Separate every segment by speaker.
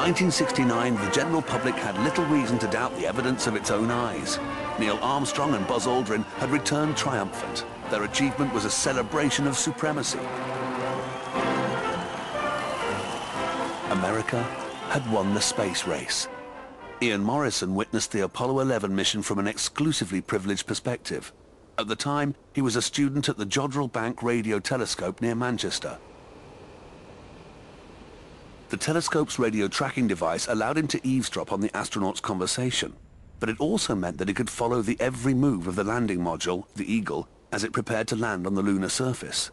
Speaker 1: 1969, the general public had little reason to doubt the evidence of its own eyes. Neil Armstrong and Buzz Aldrin had returned triumphant. Their achievement was a celebration of supremacy. America had won the space race. Ian Morison witnessed the Apollo 11 mission from an exclusively privileged perspective. At the time, he was a student at the Jodrell Bank Radio Telescope near Manchester. The telescope's radio tracking device allowed him to eavesdrop on the astronauts' conversation, but it also meant that he could follow the every move of the landing module, the Eagle, as it prepared to land on the lunar surface.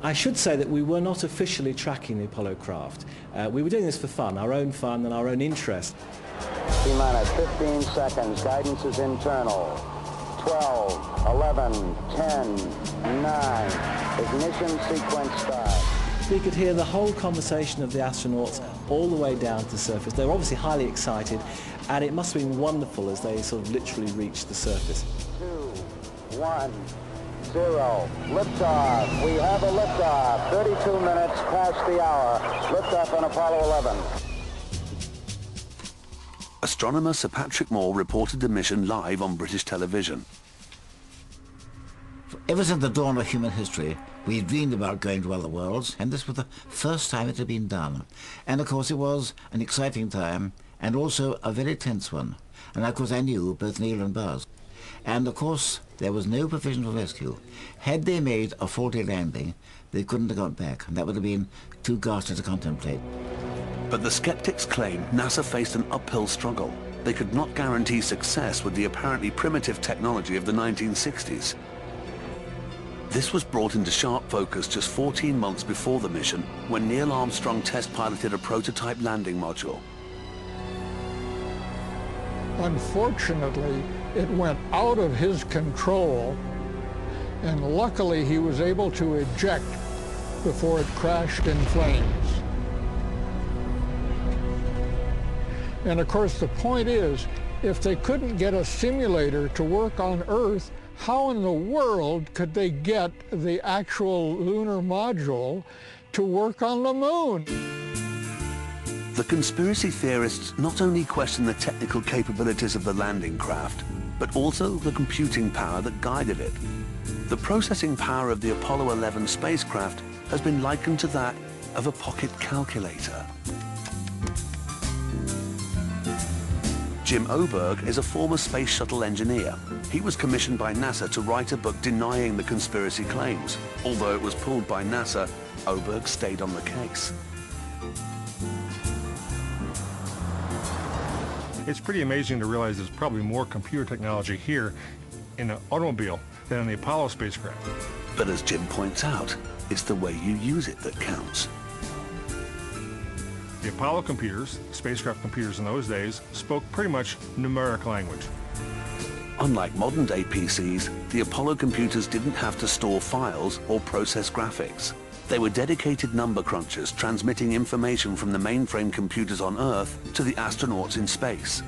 Speaker 2: I should say that we were not officially tracking the Apollo craft. Uh, we were doing this for fun, our own fun and our own interest.
Speaker 3: T-minus 15 seconds. Guidance is internal. 12, 11, 10, 9. Ignition sequence start.
Speaker 2: We could hear the whole conversation of the astronauts all the way down to the surface. They were obviously highly excited, and it must have been wonderful as they sort of literally reached the surface.
Speaker 3: Two, one, zero. Liftoff. We have a liftoff. 32 minutes past the hour. Liftoff on Apollo 11.
Speaker 1: Astronomer Sir Patrick Moore reported the mission live on British television.
Speaker 4: Ever since the dawn of human history, we dreamed about going to other worlds, and this was the first time it had been done. And of course it was an exciting time, and also a very tense one. And of course I knew both Neil and Buzz. And of course there was no provision for rescue. Had they made a faulty landing, they couldn't have got back, and that would have been too ghastly to contemplate.
Speaker 1: But the skeptics claim NASA faced an uphill struggle. They could not guarantee success with the apparently primitive technology of the 1960s. This was brought into sharp focus just 14 months before the mission when Neil Armstrong test piloted a prototype landing module.
Speaker 5: Unfortunately, it went out of his control, and luckily he was able to eject before it crashed in flames. And of course, the point is, if they couldn't get a simulator to work on Earth, how in the world could they get the actual lunar module to work on the moon?
Speaker 1: The conspiracy theorists not only question the technical capabilities of the landing craft, but also the computing power that guided it. The processing power of the Apollo 11 spacecraft has been likened to that of a pocket calculator. Jim Oberg is a former space shuttle engineer. He was commissioned by NASA to write a book denying the conspiracy claims. Although it was pulled by NASA, Oberg stayed on the case.
Speaker 6: It's pretty amazing to realize there's probably more computer technology here in an automobile than in the Apollo spacecraft.
Speaker 1: But as Jim points out, it's the way you use it that counts.
Speaker 6: The Apollo computers, spacecraft computers in those days, spoke pretty much numeric language.
Speaker 1: Unlike modern-day PCs, the Apollo computers didn't have to store files or process graphics. They were dedicated number crunchers transmitting information from the mainframe computers on Earth to the astronauts in space.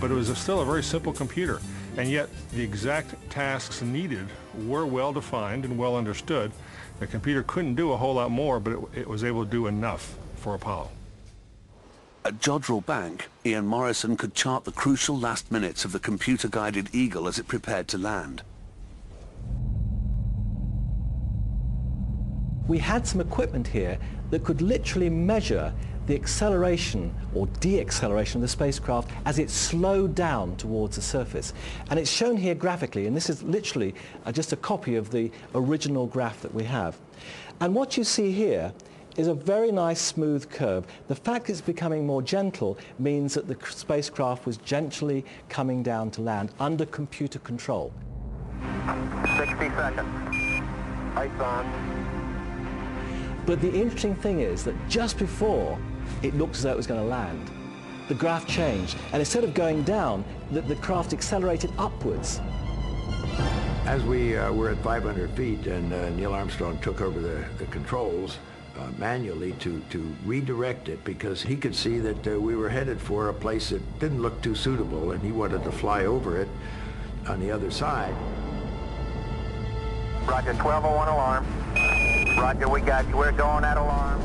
Speaker 6: But it was a, still a very simple computer, and yet the exact tasks needed were well defined and well understood. The computer couldn't do a whole lot more, but it, it was able to do enough for Apollo.
Speaker 1: At Jodrell Bank, Ian Morison could chart the crucial last minutes of the computer-guided Eagle as it prepared to land.
Speaker 2: We had some equipment here that could literally measure the acceleration or deacceleration of the spacecraft as it slowed down towards the surface. And it's shown here graphically, and this is literally uh, just a copy of the original graph that we have. And what you see here is a very nice smooth curve. The fact it's becoming more gentle means that the spacecraft was gently coming down to land under computer control.
Speaker 3: 60 seconds. Lights on.
Speaker 2: But the interesting thing is that just before it looked as though it was going to land, the graph changed. And instead of going down, the, the craft accelerated upwards.
Speaker 7: As we uh, were at 500 feet and uh, Neil Armstrong took over the, the controls, uh, manually to, to redirect it because he could see that uh, we were headed for a place that didn't look too suitable and he wanted to fly over it on the other side.
Speaker 3: Roger, 1201 alarm. Roger, we got you. We're going at alarm.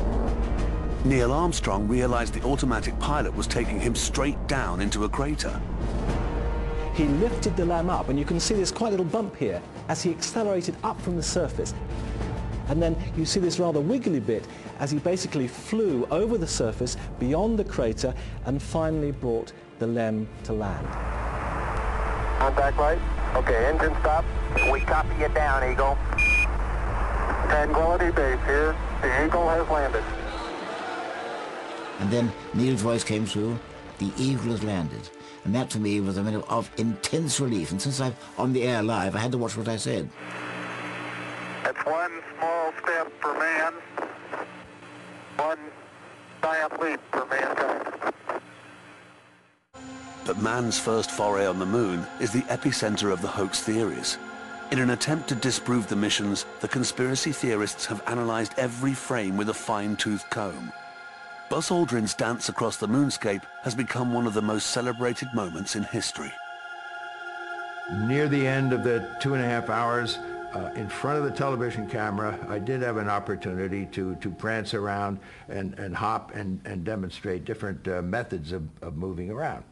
Speaker 1: Neil Armstrong realized the automatic pilot was taking him straight down into a crater.
Speaker 2: He lifted the LEM up, and you can see this quite a little bump here as he accelerated up from the surface. And then you see this rather wiggly bit as he basically flew over the surface beyond the crater and finally brought the LEM to land.
Speaker 3: Contact light. Okay, engine stop. We copy you down, Eagle. Tranquility Base here. The Eagle has landed.
Speaker 4: And then Neil's voice came through, the Eagle has landed. And that for me was a minute of intense relief. And since I'm on the air live, I had to watch what I said.
Speaker 3: That's one small step for man, one giant leap for mankind.
Speaker 1: But man's first foray on the moon is the epicenter of the hoax theories. In an attempt to disprove the missions, the conspiracy theorists have analyzed every frame with a fine-tooth comb. Buzz Aldrin's dance across the moonscape has become one of the most celebrated moments in history.
Speaker 7: Near the end of the two and a half hours, uh, in front of the television camera, I did have an opportunity to, to prance around and, and hop and, and demonstrate different uh, methods of, of moving around.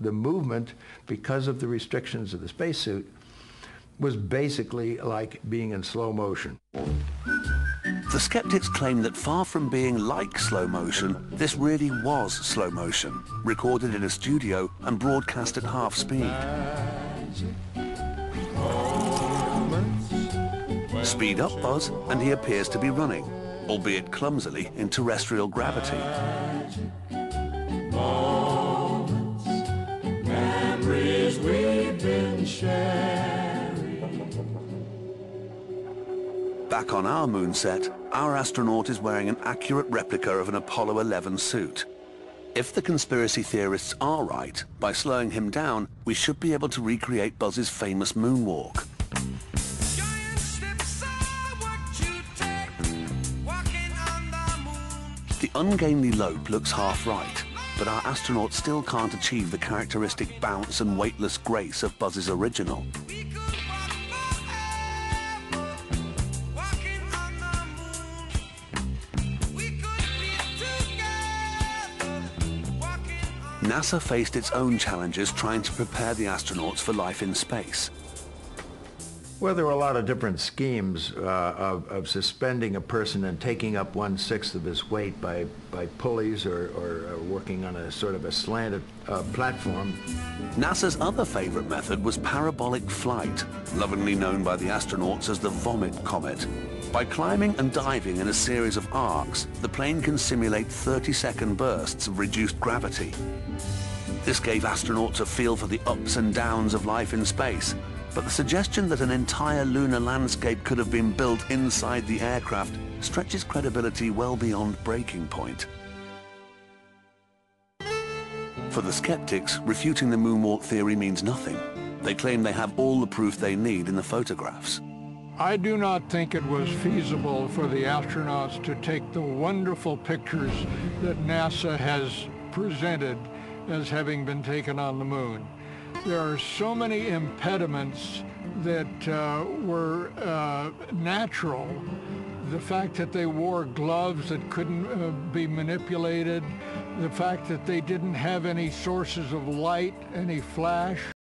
Speaker 7: The movement, because of the restrictions of the spacesuit, was basically like being in slow motion.
Speaker 1: The skeptics claim that far from being like slow motion, this really was slow motion, recorded in a studio and broadcast at half speed. Speed up Buzz, and he appears to be running, albeit clumsily in terrestrial gravity. Back on our moon set, our astronaut is wearing an accurate replica of an Apollo 11 suit. If the conspiracy theorists are right, by slowing him down, we should be able to recreate Buzz's famous moonwalk. The ungainly lope looks half right, but our astronaut still can't achieve the characteristic bounce and weightless grace of Buzz's original. NASA faced its own challenges trying to prepare the astronauts for life in space.
Speaker 7: Well, there were a lot of different schemes uh, of, of, suspending a person and taking up one-sixth of his weight by, by pulleys or, or uh, working on a sort of a slanted uh, platform.
Speaker 1: NASA's other favorite method was parabolic flight, lovingly known by the astronauts as the Vomit Comet. By climbing and diving in a series of arcs, the plane can simulate 30-second bursts of reduced gravity. This gave astronauts a feel for the ups and downs of life in space, but the suggestion that an entire lunar landscape could have been built inside the aircraft stretches credibility well beyond breaking point. For the skeptics, refuting the moonwalk theory means nothing. They claim they have all the proof they need in the photographs.
Speaker 5: I do not think it was feasible for the astronauts to take the wonderful pictures that NASA has presented as having been taken on the moon. There are so many impediments that uh, were uh, natural. The fact that they wore gloves that couldn't uh, be manipulated, the fact that they didn't have any sources of light, any flash,